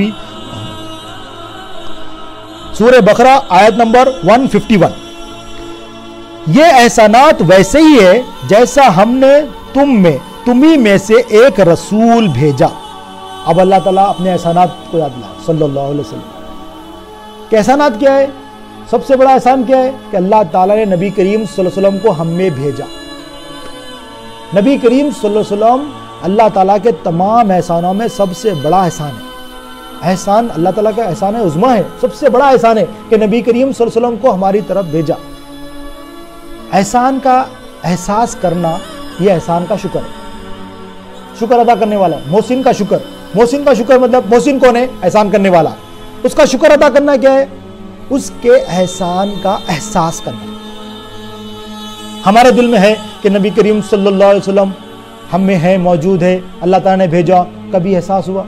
भी सूर्य बकरा, आयत नंबर 151 ये एहसानात वैसे ही है जैसा हमने तुम में, तुम्ही में से एक रसूल भेजा। अब अल्लाह ताला अपने एहसानात को याद दिला, सल्लल्लाहु अलैहि वसल्लम। एहसानात क्या है? सबसे बड़ा एहसान क्या है? कि अल्लाह ताला ने नबी करीम वसल्लम को हम में भेजा। नबी करीम वसल्लम अल्लाह ताला के तमाम एहसानों में सबसे बड़ा एहसान है। एहसान, अल्लाह ताला का एहसान है, उजमा है, सबसे बड़ा एहसान है कि नबी करीम वसल्लम को हमारी तरफ़ भेजा। एहसान का एहसास करना यह एहसान का शुक्र है। शुक्र अदा करने वाला, मोहसिन का शुक्र। मोहसिन का शुक्र मतलब मोहसिन कौन है? एहसान करने वाला। उसका शुक्र अदा करना क्या है? उसके एहसान का एहसास करना। हमारे दिल में है कि नबी करीम सल्लल्लाहु अलैहि वसल्लम हम में है, मौजूद है, अल्लाह ताला ने भेजा, कभी एहसास हुआ?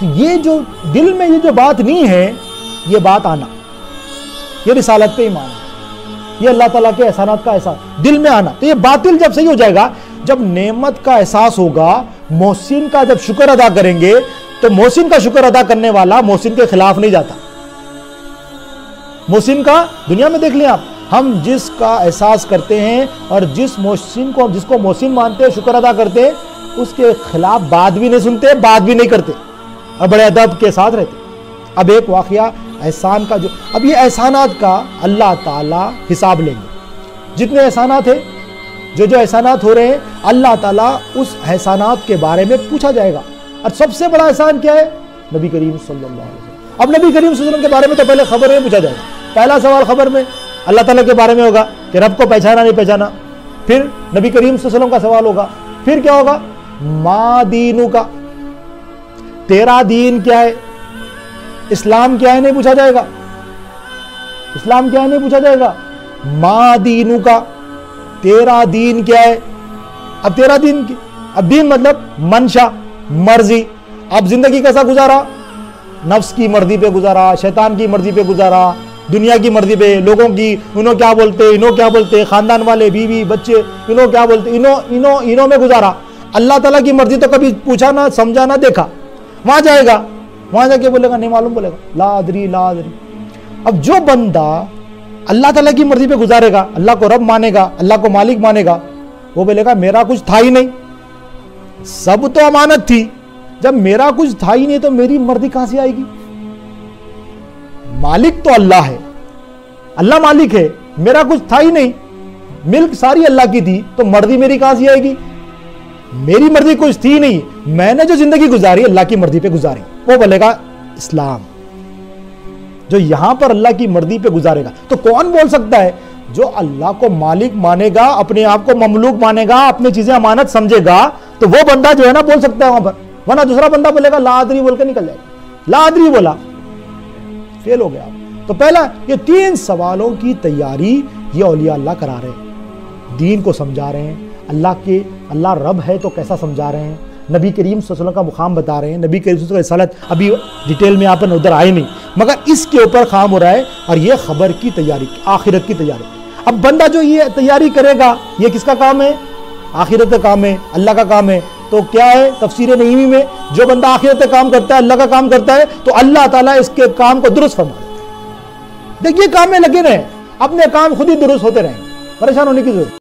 तो ये जो दिल में ये जो बात नहीं है, ये बात आना। ये रिसालत पे ईमान है। ये अल्लाह ताला के एहसानात का एहसास, दिल में आना। तो ये बातिल जब सही हो जाएगा, जब नेमत का एहसास होगा, मोहसिन का जब शुक्र अदा करेंगे तो मोहसिन का शुक्र अदा करने वाला मोहसिन के खिलाफ नहीं जाता। मोहसिन का दुनिया में देख लें आप, हम जिसका एहसास करते हैं और जिस मोहसिन को, जिसको मोहसिन मानते हैं, शुक्र अदा करते हैं, उसके खिलाफ बात भी नहीं सुनते, बात भी नहीं करते। बड़े अदब के साथ रहते। अब एक वाकया एहसान का जो, अब ये एहसानात का अल्लाह ताला हिसाब लेंगे। जितने एहसानात हैं, जो जो एहसानात हो रहे हैं, अल्लाह ताला उस एहसानात के बारे में पूछा जाएगा। और सबसे बड़ा एहसान क्या है? नबी करीम सल्लल्लाहु अलैहि वसल्लम। अब नबी करीम वसल्लम के बारे में तो पहले खबर में पूछा जाएगा। पहला सवाल खबर में, अल्लाह ताला के बारे में होगा कि रब को पहचाना नहीं पहचाना। फिर नबी करीम वसल्लम का सवाल होगा। फिर क्या होगा? मा दीनू का तेरा दीन क्या है? इस्लाम क्या है नहीं पूछा जाएगा। इस्लाम क्या है नहीं पूछा जाएगा? मा दीनू का तेरा दीन क्या है? अब तेरा दीन अब दीन मतलब मंशा, मर्ज़ी। अब ज़िंदगी कैसा गुजारा? नफ्स की मर्ज़ी पे गुजारा, शैतान की मर्ज़ी पे गुजारा, दुनिया की मर्ज़ी पे, लोगों की, इन्हों क्या बोलते, इन्हों क्या बोलते, खानदान वाले, बीवी, बच्चे, इन्हों क्या बोलते, इन्हों इन्हों इन्हों में गुजारा। अल्लाह ताला की मर्ज़ी तो कभी पूछा ना, समझा ना, देखा। वहाँ जाएगा। वहाँ जाके बोलेगा, नहीं मालूम, बोलेगा, लादरी लादरी। अब जो बंदा अल्लाह तला की मर्ज़ी पे गुजारेगा, अल्लाह को रब मानेगा, अल्लाह को मालिक मानेगा, वो बोलेगा, मेरा कुछ था ही नहीं। सब तो अमानत थी। जब मेरा कुछ था ही नहीं तो मेरी मर्ज़ी कहाँ से आएगी? मालिक तो अल्लाह है। अल्लाह मालिक है। मेरा कुछ था ही नहीं। मिल्क सारी अल्लाह की थी तो मर्ज़ी मेरी कहाँ से आएगी? मेरी मर्ज़ी कुछ थी नहीं। मैंने जो ज़िंदगी गुजारी, अल्लाह की मर्ज़ी पे गुजारी। वो बोलेगा, इस्लाम। जो यहाँ पर अल्लाह की मर्ज़ी पे गुजारेगा। तो कौन बोल सकता है, जो अल्लाह को मालिक मानेगा, अपने आप को ममलूक मानेगा, अपनी चीज़ें अमानत समझेगा तो वो बंदा जो है ना बोल सकता है वहाँ पर। वरना दूसरा बंदा बोलेगा लादरी बोल के निकल जाएगा। लादरी बोला। फेल हो गया। तो पहला, ये तीन सवालों की तैयारी ये अल्लाह करा रहे हैं। दीन को समझा रहे हैं। अल्लाह के, अल्लाह रब है तो कैसा समझा रहे हैं? नबी करीम वसल्लम का मुकाम बता रहे हैं। नबी करीम का रिसालत अभी डिटेल में यहाँ पर उधर आए नहीं। मगर इसके ऊपर काम हो रहा है और ये खबर की तैयारी, आखिरत की तैयारी। अब बंदा जो ये तैयारी करेगा, ये किसका काम है? आखिरत का काम है, अल्लाह का काम है। तो क्या है? तफसीर नईमी में जो बंदा आखिरत का काम करता है, अल्लाह का काम करता है तो अल्लाह ताला इसके काम को दुरुस्त फरमा देता है। देखिए काम में लगे रहे अपने काम खुद ही दुरुस्त होते रहेंगे परेशान होने की ज़रूरत